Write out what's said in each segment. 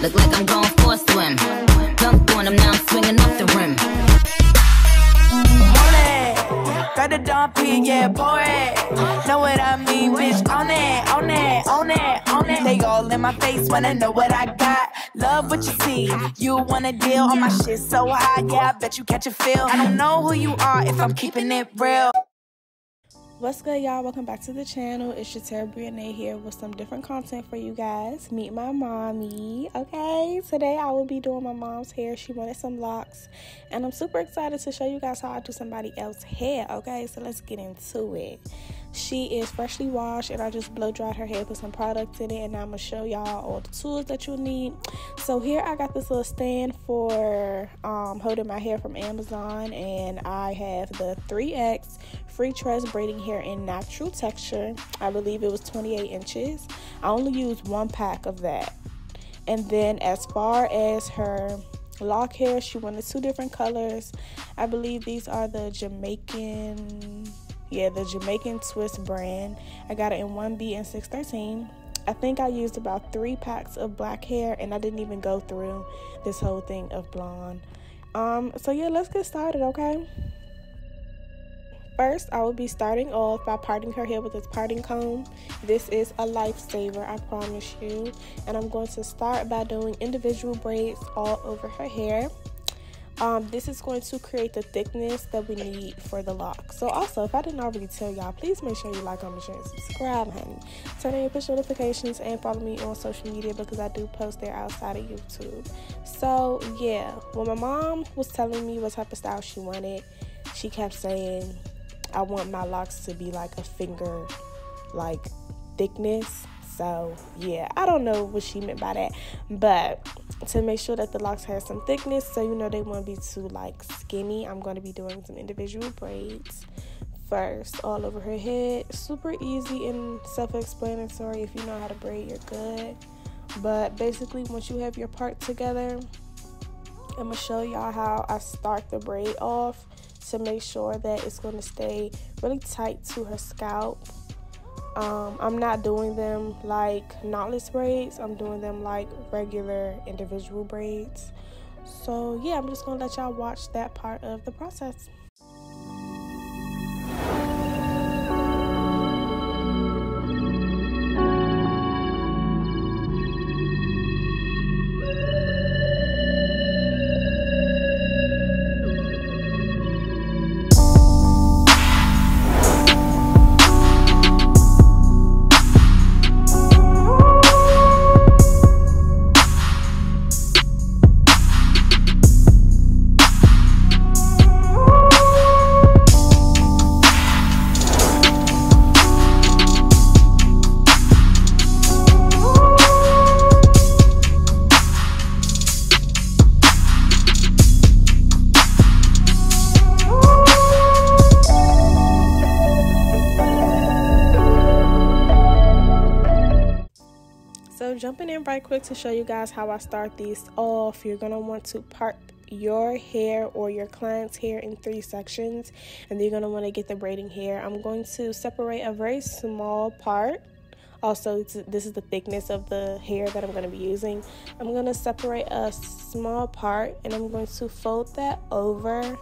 Look like I'm going for a swim. Dunked on him, now I'm swinging off the rim. Got the P, yeah, it. Know what I mean, bitch, on it, on it, on it, on it. They all in my face wanna know what I got. Love what you see. You wanna deal on my shit so high, yeah, I bet you catch a feel. I don't know who you are if I'm keeping it real. What's good, y'all? Welcome back to the channel. It's Jaterra Bria'Na here with some different content for you guys. Meet my mommy, okay? Today I will be doing my mom's hair. She wanted some locks, and I'm super excited to show you guys how I do somebody else's hair, okay? So let's get into it. She is freshly washed, and I just blow dried her hair, put some product in it, and I'm gonna show y'all all the tools that you'll need. So here I got this little stand for um, holding my hair from Amazon, and I have the 3X Freetress braiding hair in natural texture. I believe it was 28 inches. I only used one pack of that. And then as far as her lock hair, she wanted two different colors. I believe these are the Jamaican, yeah, the Jamaican Twist brand. I got it in 1B and 613. I think I used about three packs of black hair and I didn't even go through this whole thing of blonde. Um, so yeah, let's get started, okay? First, I will be starting off by parting her hair with this parting comb. This is a lifesaver, I promise you. And I'm going to start by doing individual braids all over her hair. Um, this is going to create the thickness that we need for the lock. So also, if I didn't already tell y'all, please make sure you like, comment, share, and subscribe, honey. Turn on your push notifications and follow me on social media because I do post there outside of YouTube. So yeah, when my mom was telling me what type of style she wanted, she kept saying, I want my locks to be like a finger like thickness. So yeah, I don't know what she meant by that, but to make sure that the locks have some thickness, so you know they won't be too like skinny, I'm going to be doing some individual braids first all over her head. Super easy and self-explanatory. If you know how to braid, you're good. But basically, once you have your part together, I'm gonna show y'all how I start the braid off to make sure that it's going to stay really tight to her scalp. Um, I'm not doing them like knotless braids. I'm doing them like regular individual braids. So yeah, I'm just going to let y'all watch that part of the process. Jumping in right quick to show you guys how I start these off, you're going to want to part your hair or your client's hair in three sections and you're going to want to get the braiding hair. I'm going to separate a very small part. Also, this is the thickness of the hair that I'm going to be using. I'm going to separate a small part and I'm going to fold that over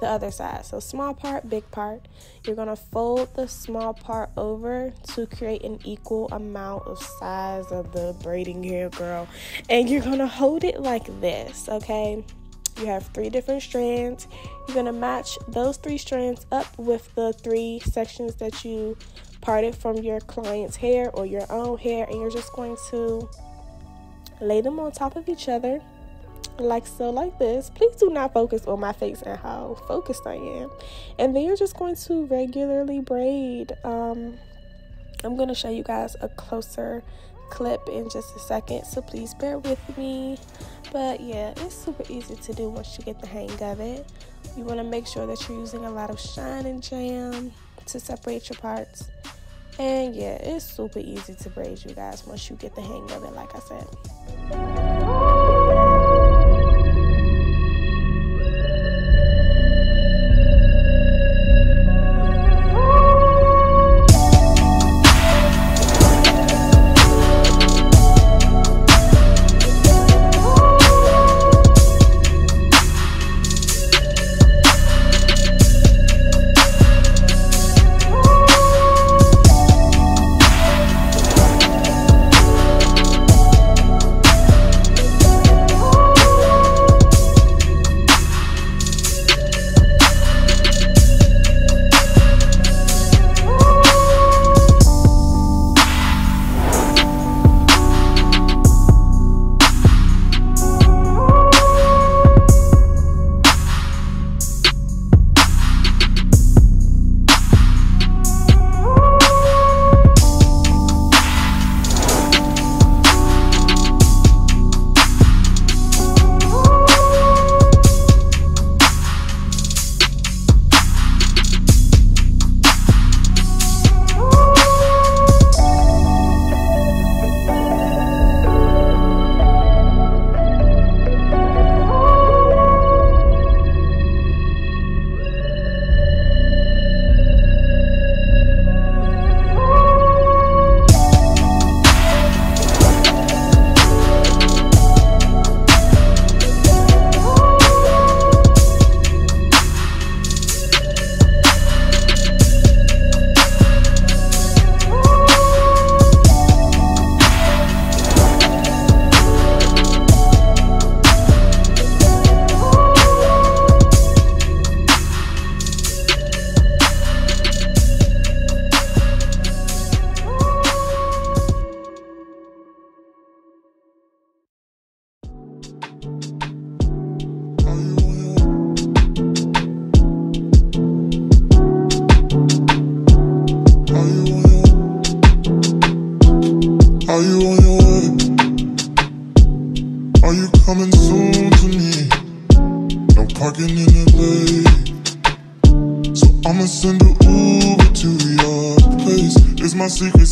the other side. So small part, big part. You're going to fold the small part over to create an equal amount of size of the braiding hair, girl. And you're going to hold it like this, okay? You have three different strands. You're going to match those three strands up with the three sections that you parted from your client's hair or your own hair. And you're just going to lay them on top of each other like so like this please do not focus on my face and how focused i am. And then you're just going to regularly braid. Um i'm going to show you guys a closer clip in just a second so please bear with me. But yeah it's super easy to do once you get the hang of it. You want to make sure that you're using a lot of shine and jam to separate your parts. And yeah it's super easy to braid you guys once you get the hang of it like i said Are you on your way? Are you coming soon to me? No parking in the LA. So I'ma send an Uber to your place. It's my secret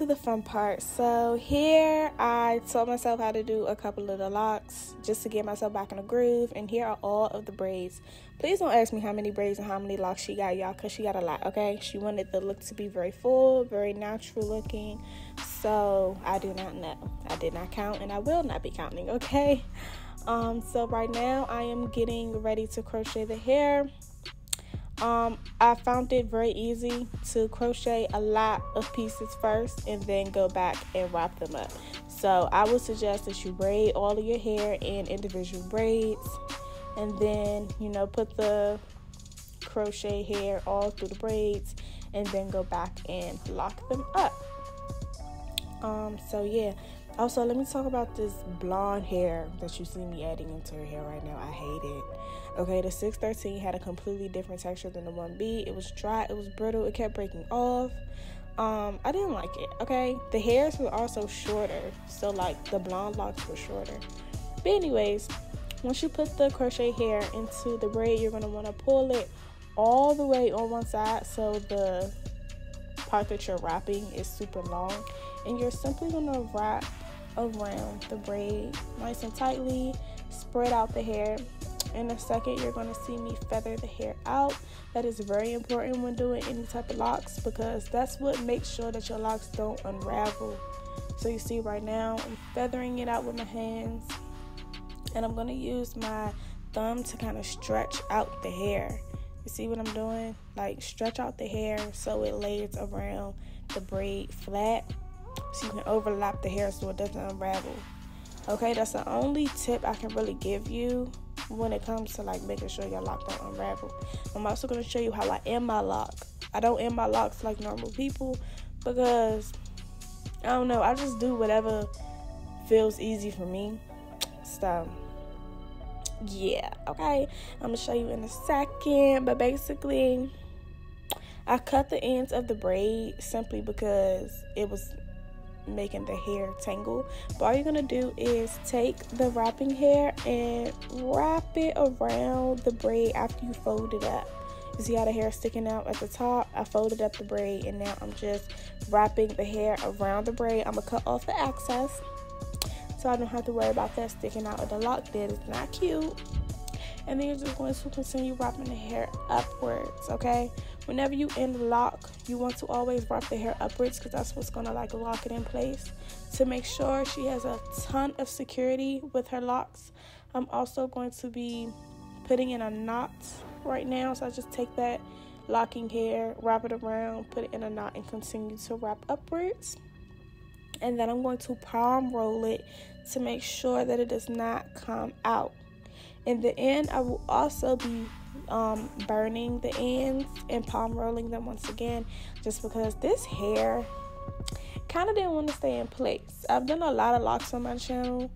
to the fun part. So here I taught myself how to do a couple of the locks just to get myself back in the groove. And here are all of the braids. Please don't ask me how many braids and how many locks she got, y'all, because she got a lot, okay? She wanted the look to be very full, very natural looking. So I do not know. I did not count and I will not be counting, okay? Um, so right now I am getting ready to crochet the hair. Um, I found it very easy to crochet a lot of pieces first and then go back and wrap them up. So I would suggest that you braid all of your hair in individual braids and then, you know, put the crochet hair all through the braids and then go back and lock them up. Um, so yeah. Also, let me talk about this blonde hair that you see me adding into her hair right now. I hate it. Okay, the 613 had a completely different texture than the 1B. It was dry, it was brittle, it kept breaking off. Um, I didn't like it. Okay, the hairs were also shorter, so like the blonde locks were shorter. But anyways, once you put the crochet hair into the braid, you're gonna want to pull it all the way on one side so the part that you're wrapping is super long, and you're simply gonna wrap around the braid nice and tightly. Spread out the hair. In a second, you're going to see me feather the hair out. That is very important when doing any type of locks because that's what makes sure that your locks don't unravel. So you see right now, I'm feathering it out with my hands. And I'm going to use my thumb to kind of stretch out the hair. You see what I'm doing? Like stretch out the hair so it lays around the braid flat. So you can overlap the hair so it doesn't unravel. Okay, that's the only tip I can really give you when it comes to like making sure your lock don't unravel. I'm also gonna show you how I end my lock. I don't end my locks like normal people because I don't know, I just do whatever feels easy for me. So yeah, okay. I'm gonna show you in a second, but basically I cut the ends of the braid simply because it was making the hair tangle. But all you're gonna do is take the wrapping hair and wrap it around the braid after you fold it up. You see how the hair is sticking out at the top? I folded up the braid and now I'm just wrapping the hair around the braid. I'm gonna cut off the excess so I don't have to worry about that sticking out of the lock that is not cute and then you're just going to continue wrapping the hair upwards okay whenever you end lock you want to always wrap the hair upwards because that's what's going to like lock it in place. To make sure she has a ton of security with her locks i'm also going to be putting in a knot right now. So i just take that locking hair wrap it around put it in a knot and continue to wrap upwards. And then i'm going to palm roll it to make sure that it does not come out. In the end, I will also be um, burning the ends and palm rolling them once again, just because this hair kind of didn't want to stay in place. I've done a lot of locks on my channel,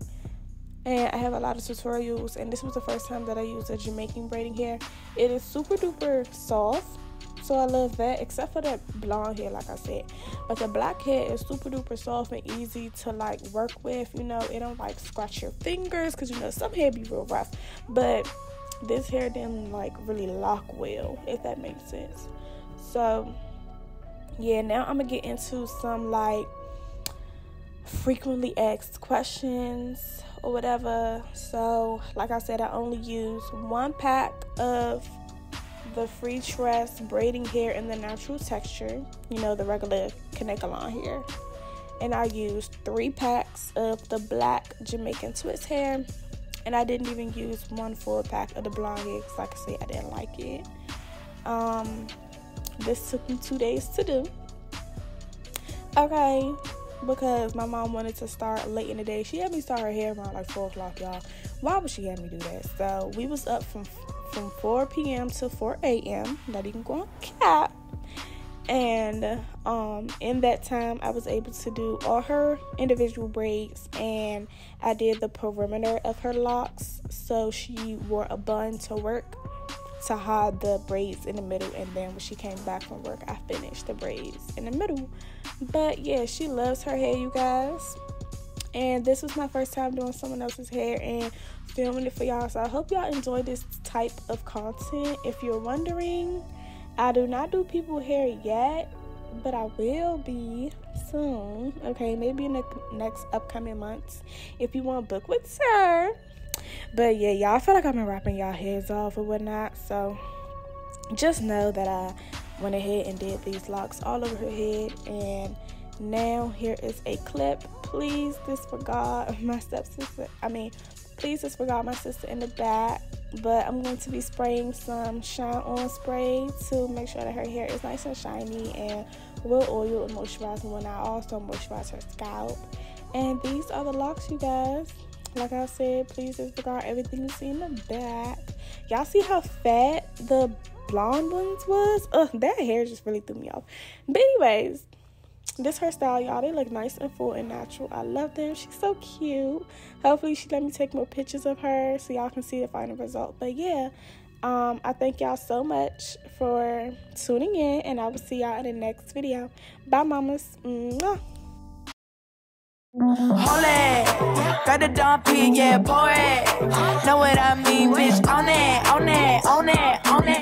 and I have a lot of tutorials, and this was the first time that I used a Jamaican braiding hair. It is super duper soft so I love that, except for that blonde hair, like I said. But the black hair is super duper soft and easy to like work with. You know, it don't like scratch your fingers because you know some hair be real rough. But this hair didn't like really lock well, if that makes sense. So yeah, now I'm gonna get into some like frequently asked questions or whatever. So, like I said, I only use one pack of the free Freetress braiding hair in the natural texture, you know, the regular Kanekalon hair. And I used three packs of the black Jamaican twist hair. And I didn't even use one full pack of the blonde hair because, like I said, I didn't like it. Um, this took me two days to do. Okay, because my mom wanted to start late in the day. She had me start her hair around like 4 o'clock, y'all. Why would she have me do that? So we was up from from 4 p.m. to 4 a.m. Not even going cap. And um, in that time, I was able to do all her individual braids, and I did the perimeter of her locks. So she wore a bun to work to hide the braids in the middle, and then when she came back from work, I finished the braids in the middle. But yeah, she loves her hair, you guys. And this was my first time doing someone else's hair, and filming it for y'all. So I hope y'all enjoy this type of content. If you're wondering, I do not do people hair yet, but I will be soon. Okay, maybe in the next upcoming months. If you want to book with sir. But yeah, y'all feel like I've been wrapping y'all heads off or whatnot. So just know that I went ahead and did these locks all over her head and now here is a clip please disregard my stepsister i mean Please disregard my sister in the back. But I'm going to be spraying some shine on spray to make sure that her hair is nice and shiny and will oil and moisturize when I also moisturize her scalp. And these are the locks, you guys. Like I said, please disregard everything you see in the back. Y'all see how fat the blonde ones was? Ugh, that hair just really threw me off. But anyways, this hairstyle, y'all. They look nice and full and natural. I love them. She's so cute. Hopefully, she let me take more pictures of her so y'all can see the final result. But yeah, um, I thank y'all so much for tuning in, and I will see y'all in the next video. Bye, mamas. Mwah. Got the yeah. Know what I mean, bitch? On it, on it, on it, on it.